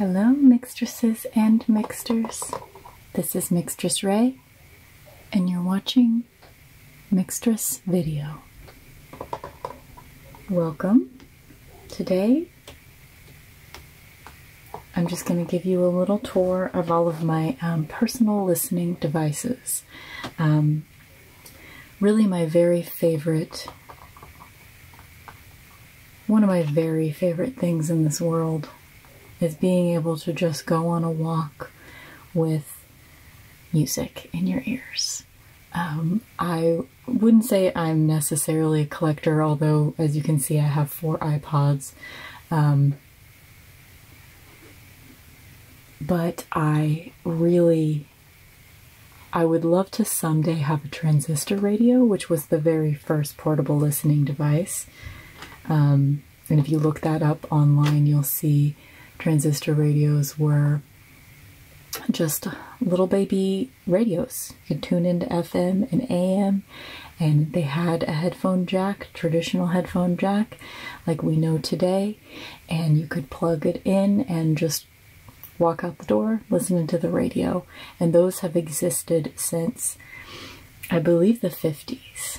Hello, mixtresses and mixters. This is Mixtress Rae, and you're watching Mixtress Video. Welcome. Today, I'm just going to give you a little tour of all of my um, personal listening devices. Um, really, my very favorite, one of my very favorite things in this world is being able to just go on a walk with music in your ears. Um, I wouldn't say I'm necessarily a collector, although, as you can see, I have four iPods. Um, but I really, I would love to someday have a transistor radio, which was the very first portable listening device. Um, and if you look that up online, you'll see transistor radios were just little baby radios. You could tune into FM and AM, and they had a headphone jack, traditional headphone jack, like we know today, and you could plug it in and just walk out the door listening to the radio. And those have existed since, I believe, the 50s.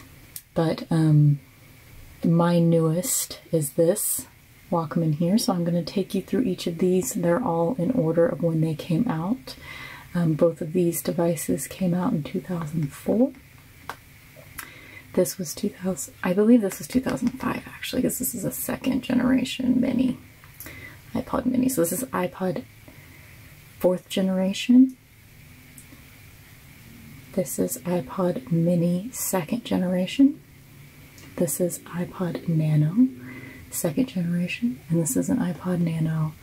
But um, my newest is this Walkman here. So I'm going to take you through each of these. They're all in order of when they came out. Um, both of these devices came out in 2004. This was 2000, I believe this was 2005 actually, because this is a second generation mini, iPod mini. So this is iPod fourth generation. This is iPod mini second generation. This is iPod nano second generation, and this is an iPod Nano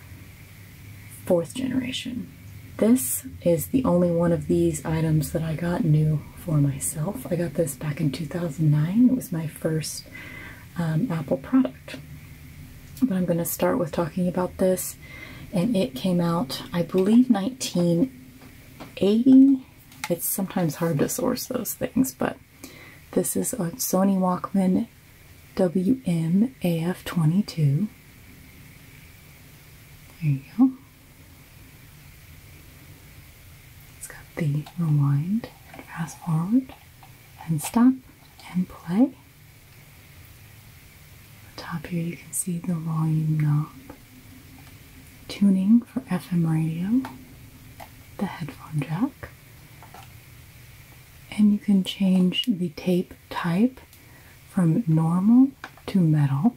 fourth generation. This is the only one of these items that I got new for myself. I got this back in 2009. It was my first um, Apple product. But I'm going to start with talking about this. And it came out, I believe, 1980. It's sometimes hard to source those things, but this is a Sony Walkman WMAF22. There you go. It's got the rewind fast forward and stop and play. On top here you can see the volume knob. Tuning for FM radio, the headphone jack, and you can change the tape type from normal to metal.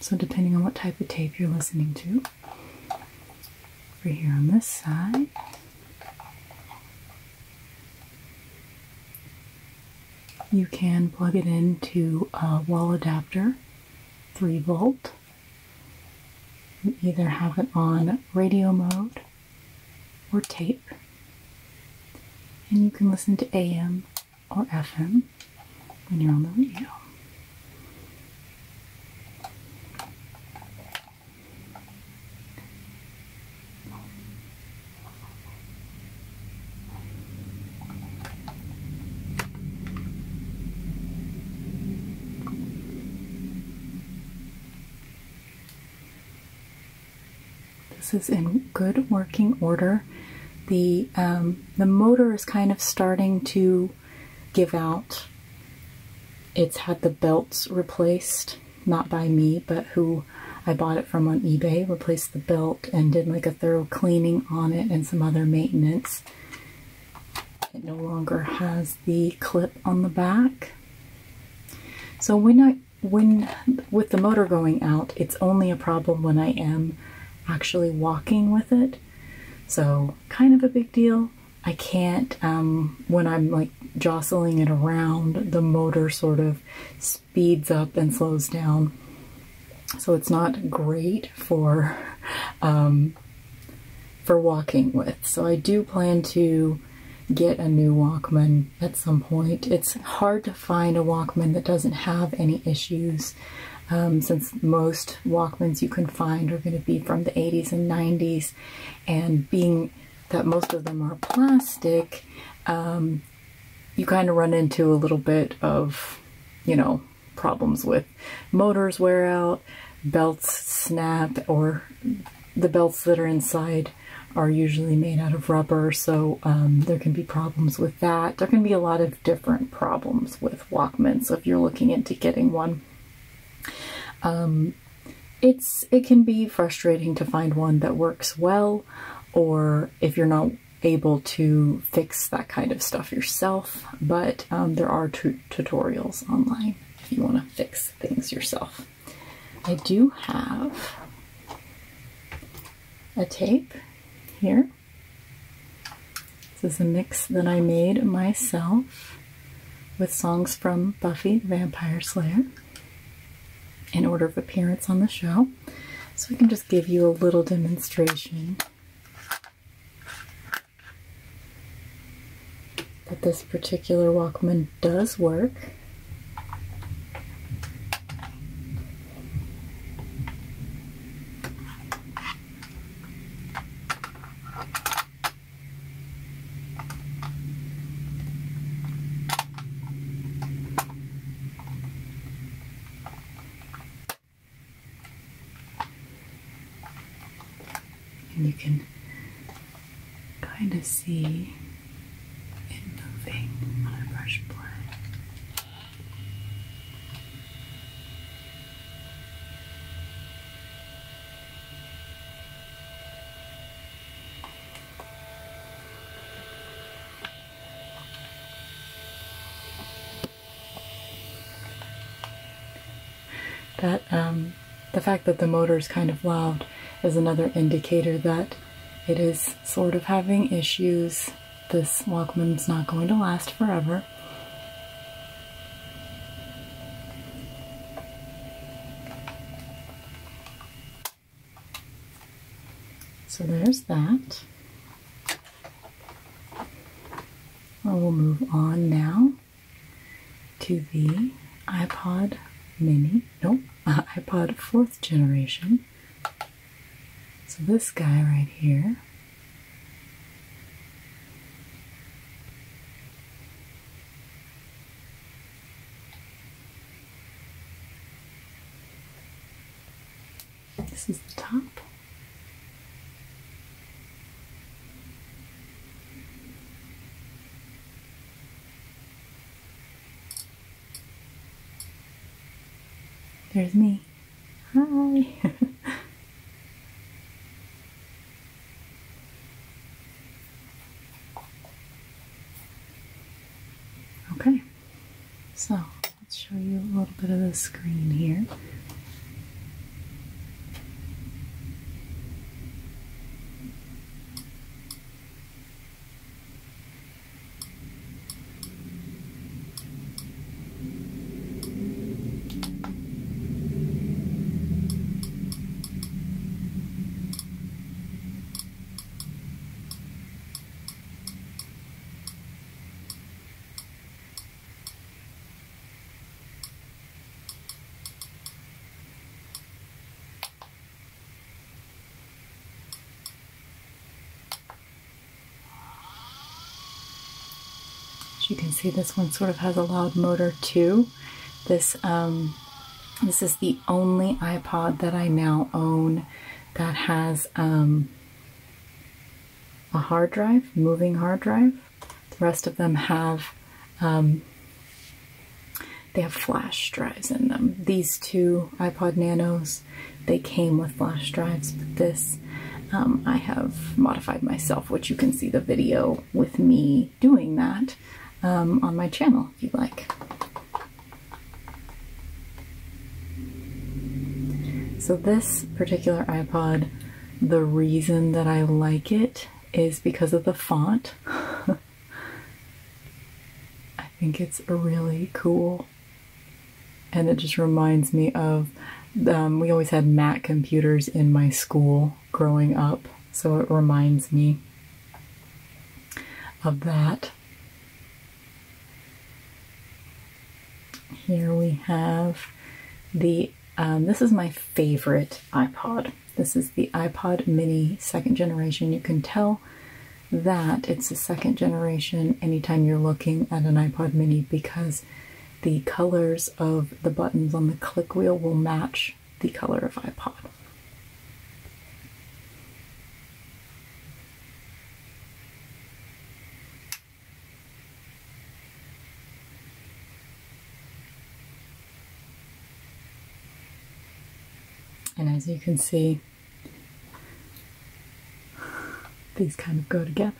So depending on what type of tape you're listening to. Over here on this side. You can plug it into a wall adapter, 3 volt. You either have it on radio mode or tape. And you can listen to AM or FM when you're on the radio. This is in good working order. The um, the motor is kind of starting to give out. It's had the belts replaced, not by me, but who I bought it from on eBay, replaced the belt and did like a thorough cleaning on it and some other maintenance. It no longer has the clip on the back. So when I when with the motor going out, it's only a problem when I am actually walking with it. So kind of a big deal. I can't, um, when I'm like jostling it around, the motor sort of speeds up and slows down. So it's not great for, um, for walking with. So I do plan to get a new Walkman at some point. It's hard to find a Walkman that doesn't have any issues um, since most Walkmans you can find are going to be from the 80s and 90s, and being that most of them are plastic, um, you kind of run into a little bit of, you know, problems with motors wear out, belts snap, or the belts that are inside are usually made out of rubber, so um, there can be problems with that. There can be a lot of different problems with Walkman, so if you're looking into getting one, um, it's it can be frustrating to find one that works well, or if you're not able to fix that kind of stuff yourself, but um, there are tutorials online if you want to fix things yourself. I do have a tape here. This is a mix that I made myself with songs from Buffy the Vampire Slayer in order of appearance on the show. So I can just give you a little demonstration this particular Walkman does work. And you can kind of see it moving on a brush play. That um, the fact that the motor is kind of loud is another indicator that it is sort of having issues. This Walkman's not going to last forever. So there's that. I will move on now to the iPod Mini. Nope, iPod fourth generation. So this guy right here. This is the top. There's me. Hi. okay, so let's show you a little bit of the screen here. As you can see, this one sort of has a loud motor too. This um, this is the only iPod that I now own that has um, a hard drive, moving hard drive. The rest of them have um, they have flash drives in them. These two iPod Nanos, they came with flash drives, but this um, I have modified myself, which you can see the video with me doing that um, on my channel if you'd like. So this particular iPod, the reason that I like it is because of the font. I think it's really cool. And it just reminds me of, um, we always had Mac computers in my school growing up. So it reminds me of that. Here we have the, um, this is my favorite iPod. This is the iPod mini second generation. You can tell that it's a second generation anytime you're looking at an iPod mini because the colors of the buttons on the click wheel will match the color of iPod. And as you can see, these kind of go together.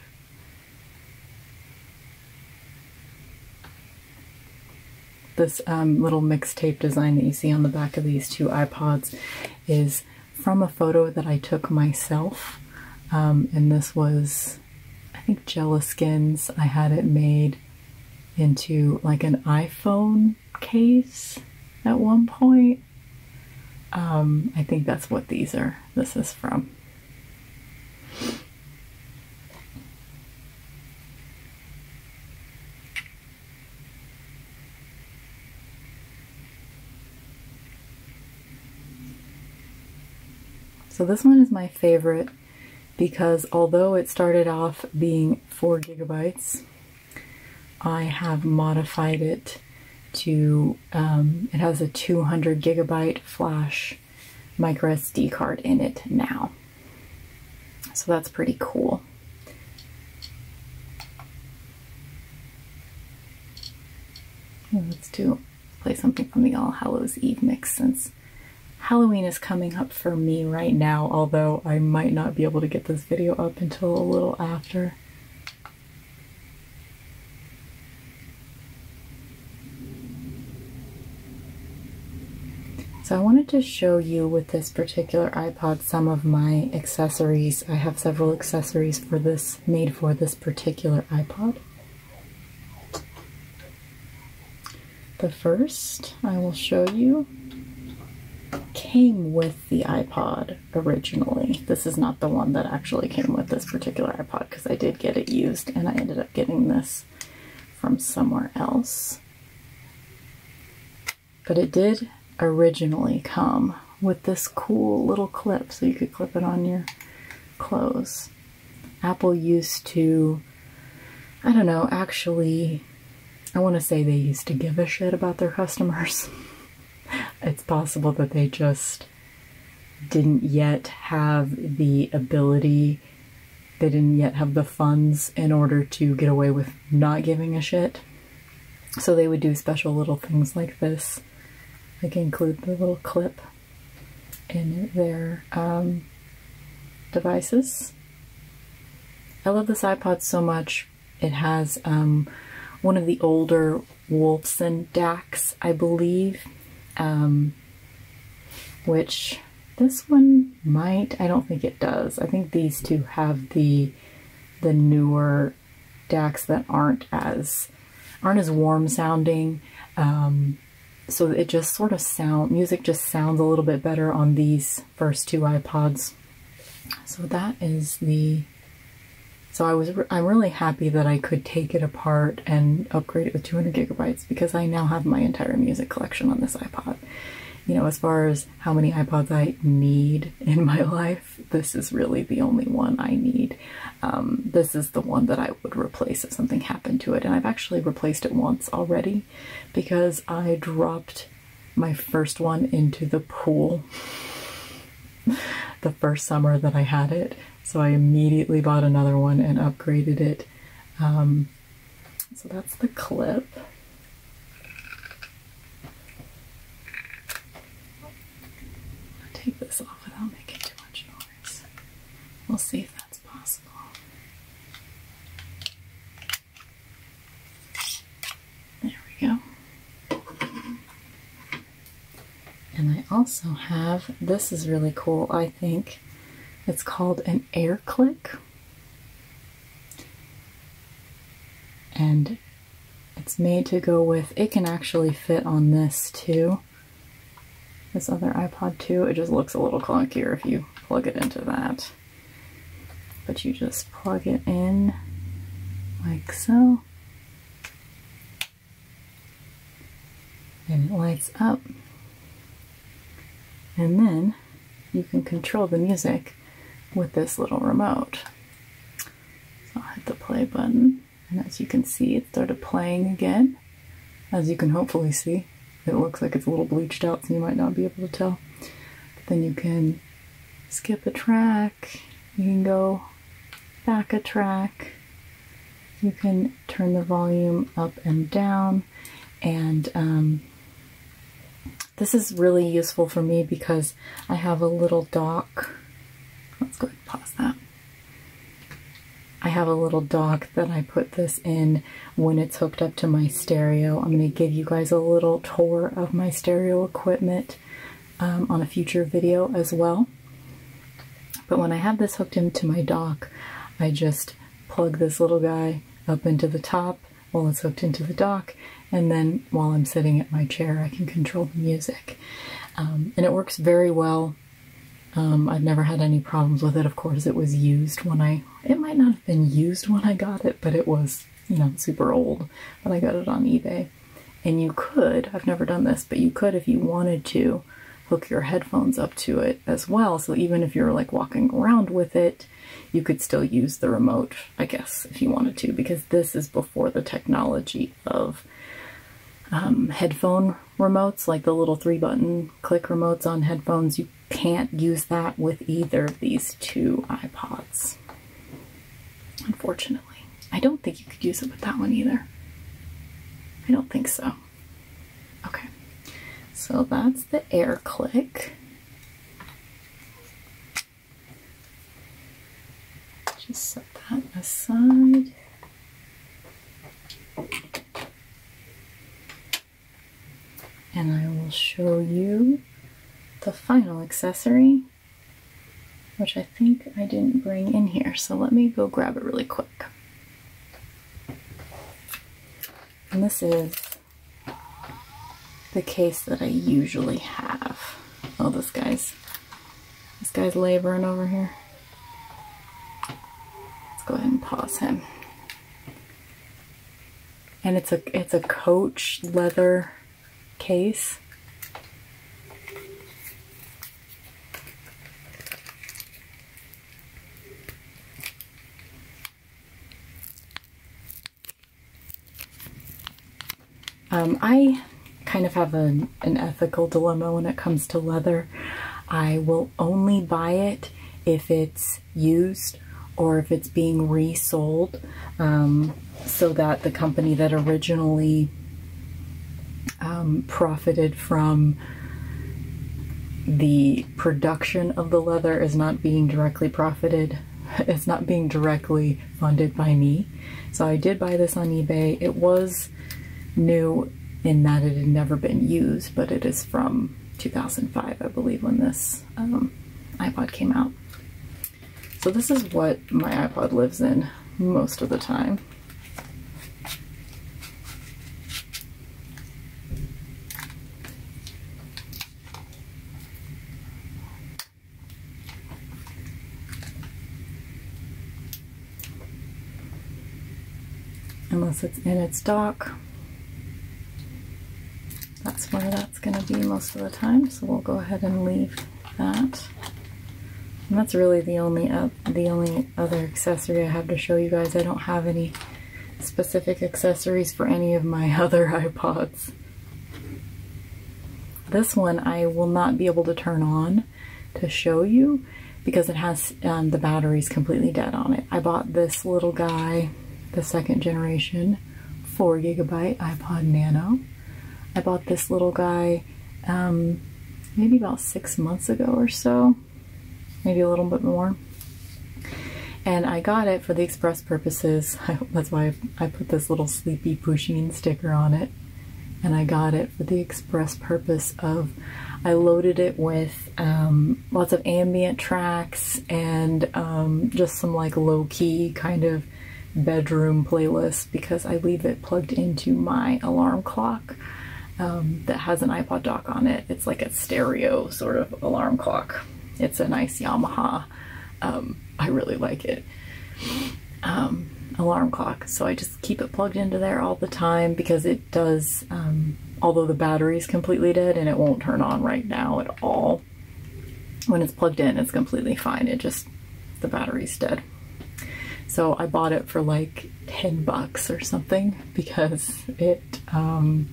This um, little mixtape design that you see on the back of these two iPods is from a photo that I took myself. Um, and this was, I think, GelaSkins. I had it made into like an iPhone case at one point. Um, I think that's what these are. This is from. So this one is my favorite because although it started off being four gigabytes, I have modified it to, um, it has a 200 gigabyte flash micro SD card in it now. So that's pretty cool. Let's do play something from the All Hallows Eve mix since Halloween is coming up for me right now, although I might not be able to get this video up until a little after. So I wanted to show you with this particular iPod some of my accessories. I have several accessories for this, made for this particular iPod. The first I will show you came with the iPod originally. This is not the one that actually came with this particular iPod because I did get it used and I ended up getting this from somewhere else. But it did originally come with this cool little clip so you could clip it on your clothes. Apple used to, I don't know, actually, I want to say they used to give a shit about their customers. it's possible that they just didn't yet have the ability, they didn't yet have the funds in order to get away with not giving a shit. So they would do special little things like this, like include the little clip in their um, devices. I love this iPod so much. It has um, one of the older Wolfson DACs, I believe, um, which this one might. I don't think it does. I think these two have the the newer DACs that aren't as aren't as warm sounding. Um, so it just sort of sound music just sounds a little bit better on these first two iPods. So that is the so I was I'm really happy that I could take it apart and upgrade it with 200 gigabytes because I now have my entire music collection on this iPod. You know, as far as how many iPods I need in my life, this is really the only one I need. Um, this is the one that I would replace if something happened to it, and I've actually replaced it once already because I dropped my first one into the pool the first summer that I had it so I immediately bought another one and upgraded it. Um, so that's the clip. I'll take this off without making too much noise. We'll see if that's possible. There we go. And I also have, this is really cool, I think. It's called an air click. And it's made to go with, it can actually fit on this too. This other iPod too. It just looks a little clunkier if you plug it into that. But you just plug it in like so. And it lights up. And then you can control the music with this little remote. So I'll hit the play button, and as you can see, it started playing again. As you can hopefully see, it looks like it's a little bleached out, so you might not be able to tell. But then you can skip a track, you can go back a track, you can turn the volume up and down, and um, this is really useful for me because I have a little dock. Let's go ahead and pause that. I have a little dock that I put this in when it's hooked up to my stereo. I'm going to give you guys a little tour of my stereo equipment um, on a future video as well. But when I have this hooked into my dock, I just plug this little guy up into the top while it's hooked into the dock, and then while I'm sitting at my chair, I can control the music. Um, and it works very well. Um, I've never had any problems with it. Of course, it was used when I, it might not have been used when I got it, but it was, you know, super old when I got it on eBay. And you could, I've never done this, but you could if you wanted to hook your headphones up to it as well. So even if you're like walking around with it, you could still use the remote, I guess, if you wanted to, because this is before the technology of um, headphone remotes, like the little three button click remotes on headphones. You can't use that with either of these two iPods, unfortunately. I don't think you could use it with that one either. I don't think so. Okay. So that's the air click. Just set that aside. And I will show you the final accessory, which I think I didn't bring in here. So let me go grab it really quick. And this is the case that I usually have. Oh, this guy's, this guy's laboring over here. Let's go ahead and pause him. And it's a, it's a coach leather case. Um, I kind of have an, an ethical dilemma when it comes to leather. I will only buy it if it's used or if it's being resold um, so that the company that originally um, profited from the production of the leather is not being directly profited. It's not being directly funded by me. So I did buy this on eBay. It was new in that it had never been used, but it is from 2005, I believe, when this um, iPod came out. So this is what my iPod lives in most of the time. Unless it's in its dock that's where that's going to be most of the time, so we'll go ahead and leave that. And that's really the only uh, the only other accessory I have to show you guys. I don't have any specific accessories for any of my other iPods. This one I will not be able to turn on to show you because it has um, the batteries completely dead on it. I bought this little guy, the second generation, 4 gigabyte iPod Nano. I bought this little guy um, maybe about six months ago or so, maybe a little bit more. And I got it for the express purposes. That's why I put this little Sleepy Pusheen sticker on it. And I got it for the express purpose of I loaded it with um, lots of ambient tracks and um, just some like low key kind of bedroom playlist because I leave it plugged into my alarm clock um, that has an iPod dock on it. It's like a stereo sort of alarm clock. It's a nice Yamaha. Um, I really like it. Um, alarm clock. So I just keep it plugged into there all the time because it does, um, although the battery is completely dead and it won't turn on right now at all. When it's plugged in, it's completely fine. It just, the battery's dead. So I bought it for like 10 bucks or something because it, um,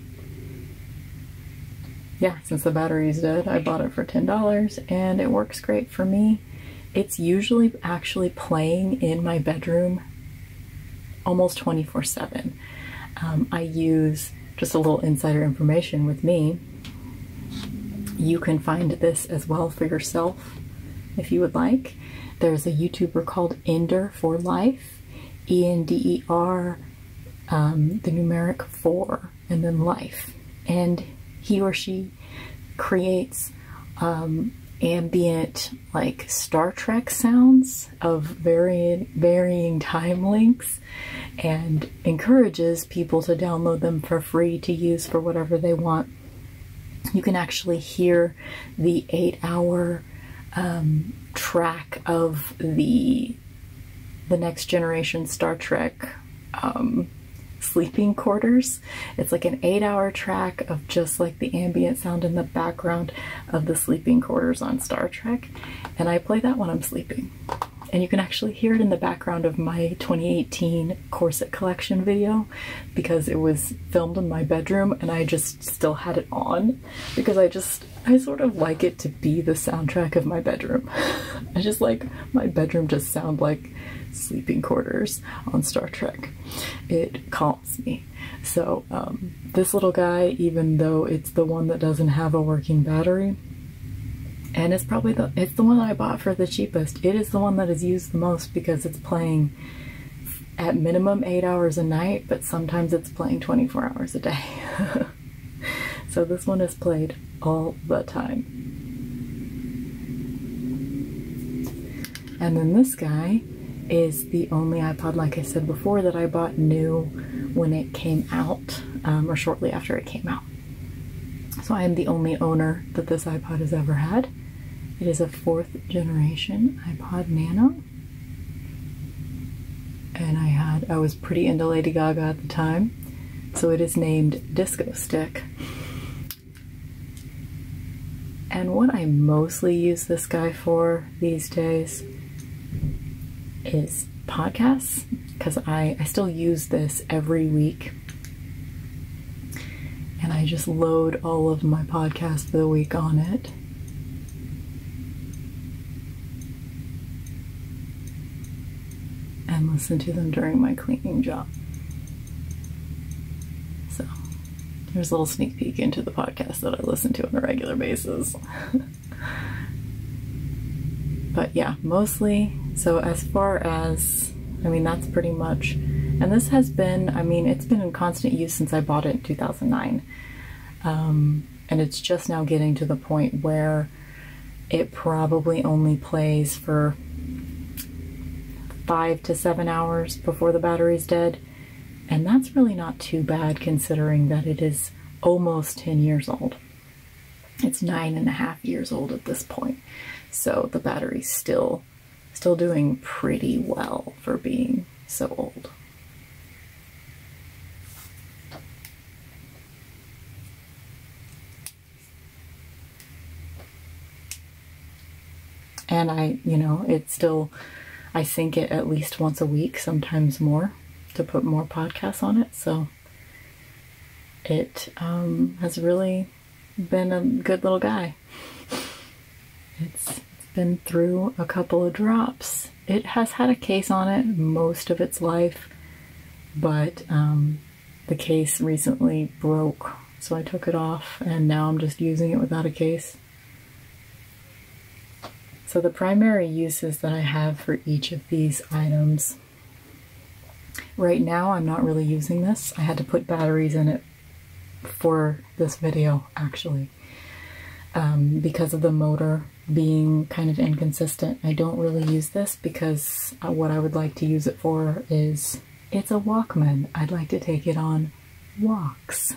yeah, since the battery's dead, I bought it for $10 and it works great for me. It's usually actually playing in my bedroom almost 24 7. Um, I use just a little insider information with me. You can find this as well for yourself if you would like. There's a YouTuber called Ender for Life, E N D E R, um, the numeric four, and then life. And he or she creates um, ambient, like Star Trek sounds of varying, varying time lengths and encourages people to download them for free to use for whatever they want. You can actually hear the eight hour um, track of the the next generation Star Trek um, sleeping quarters. It's like an eight hour track of just like the ambient sound in the background of the sleeping quarters on Star Trek. And I play that when I'm sleeping. And you can actually hear it in the background of my 2018 corset collection video because it was filmed in my bedroom and I just still had it on because I just, I sort of like it to be the soundtrack of my bedroom. I just like my bedroom to sound like sleeping quarters on Star Trek. It calms me. So um, this little guy, even though it's the one that doesn't have a working battery, and it's probably the it's the one that I bought for the cheapest. It is the one that is used the most because it's playing at minimum eight hours a night, but sometimes it's playing 24 hours a day. so this one is played all the time. And then this guy is the only iPod, like I said before, that I bought new when it came out um, or shortly after it came out. So I am the only owner that this iPod has ever had. It is a fourth generation iPod Nano. And I had, I was pretty into Lady Gaga at the time. So it is named Disco Stick. And what I mostly use this guy for these days is podcasts because I, I still use this every week. And I just load all of my podcasts for the week on it. And listen to them during my cleaning job. So, there's a little sneak peek into the podcast that I listen to on a regular basis. but yeah, mostly so as far as, I mean, that's pretty much, and this has been, I mean, it's been in constant use since I bought it in 2009. Um, and it's just now getting to the point where it probably only plays for five to seven hours before the battery's dead. And that's really not too bad considering that it is almost 10 years old. It's nine and a half years old at this point. So the battery's still Still doing pretty well for being so old. And I, you know, it still, I sync it at least once a week, sometimes more, to put more podcasts on it. So it um, has really been a good little guy. It's been through a couple of drops. It has had a case on it most of its life, but um, the case recently broke, so I took it off and now I'm just using it without a case. So the primary uses that I have for each of these items. Right now I'm not really using this. I had to put batteries in it for this video actually um, because of the motor being kind of inconsistent. I don't really use this because uh, what I would like to use it for is it's a Walkman. I'd like to take it on walks.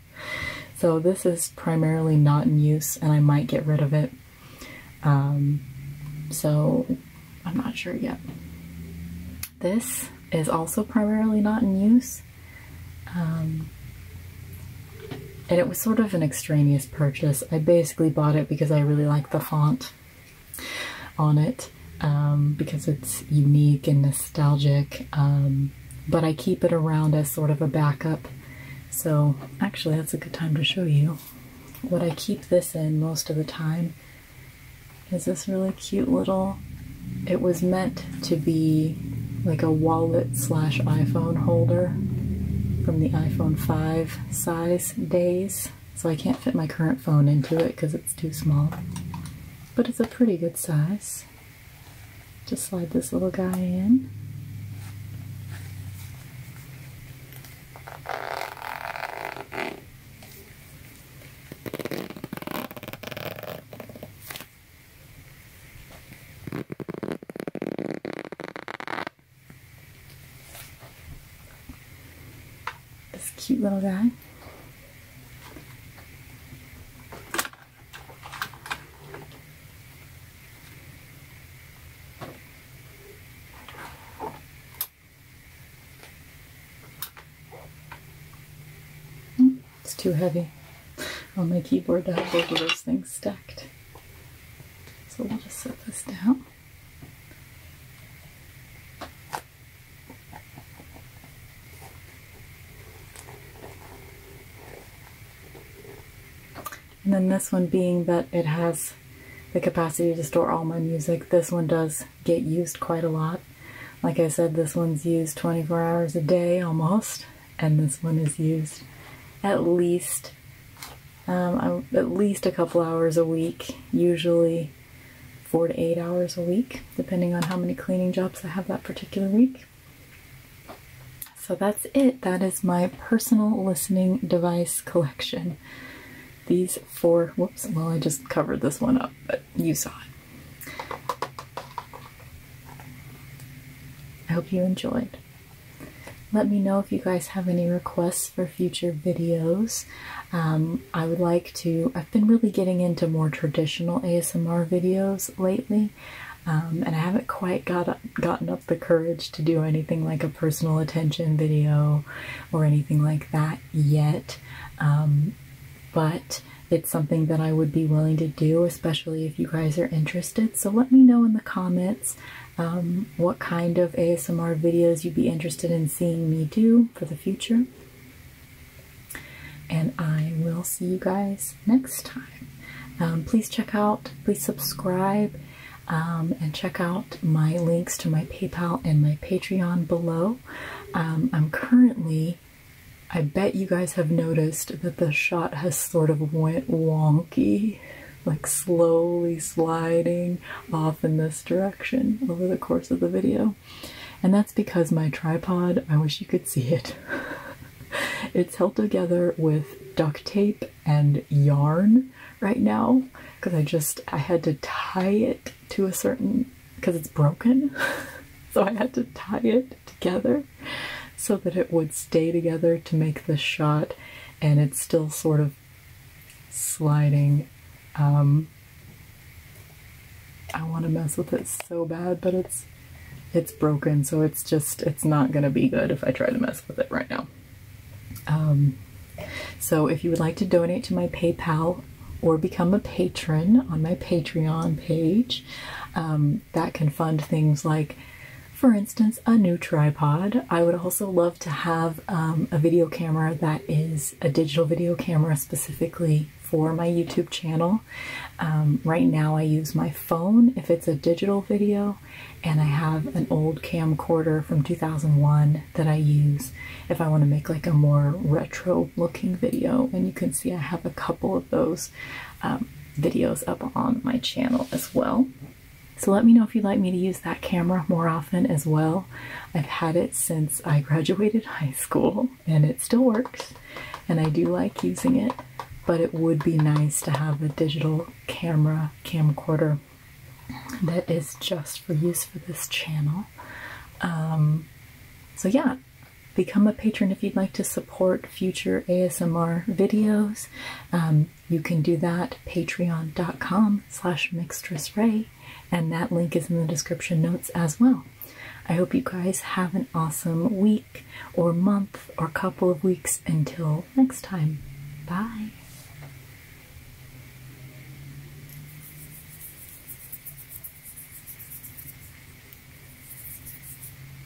so this is primarily not in use and I might get rid of it. Um, so I'm not sure yet. This is also primarily not in use. Um, and it was sort of an extraneous purchase. I basically bought it because I really like the font on it um, because it's unique and nostalgic. Um, but I keep it around as sort of a backup. So actually that's a good time to show you. What I keep this in most of the time is this really cute little, it was meant to be like a wallet slash iPhone holder from the iPhone 5 size days. So I can't fit my current phone into it because it's too small. But it's a pretty good size. Just slide this little guy in. This cute little guy. It's too heavy on my keyboard to have both of those things stacked. So we'll just set this down. And then this one being that it has the capacity to store all my music, this one does get used quite a lot. Like I said, this one's used 24 hours a day almost, and this one is used at least um, at least a couple hours a week, usually four to eight hours a week, depending on how many cleaning jobs I have that particular week. So that's it. That is my personal listening device collection. These four, whoops, well, I just covered this one up, but you saw it. I hope you enjoyed. Let me know if you guys have any requests for future videos. Um, I would like to, I've been really getting into more traditional ASMR videos lately, um, and I haven't quite got gotten up the courage to do anything like a personal attention video or anything like that yet. Um, but it's something that I would be willing to do, especially if you guys are interested. So let me know in the comments um, what kind of ASMR videos you'd be interested in seeing me do for the future. And I will see you guys next time. Um, please check out, please subscribe, um, and check out my links to my PayPal and my Patreon below. Um, I'm currently I bet you guys have noticed that the shot has sort of went wonky, like slowly sliding off in this direction over the course of the video. And that's because my tripod, I wish you could see it. it's held together with duct tape and yarn right now because I just, I had to tie it to a certain, because it's broken. so I had to tie it together so that it would stay together to make the shot and it's still sort of sliding. Um, I want to mess with it so bad, but it's it's broken, so it's just it's not gonna be good if I try to mess with it right now. Um, so if you would like to donate to my PayPal or become a patron on my Patreon page, um, that can fund things like for instance, a new tripod. I would also love to have um, a video camera that is a digital video camera specifically for my YouTube channel. Um, right now I use my phone if it's a digital video and I have an old camcorder from 2001 that I use if I want to make like a more retro looking video and you can see I have a couple of those um, videos up on my channel as well. So let me know if you'd like me to use that camera more often as well. I've had it since I graduated high school and it still works and I do like using it, but it would be nice to have a digital camera camcorder that is just for use for this channel. Um, so yeah, become a patron if you'd like to support future ASMR videos. Um, you can do that patreon.com slash mixtressrae and that link is in the description notes as well. I hope you guys have an awesome week or month or couple of weeks until next time. Bye.